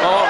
哦。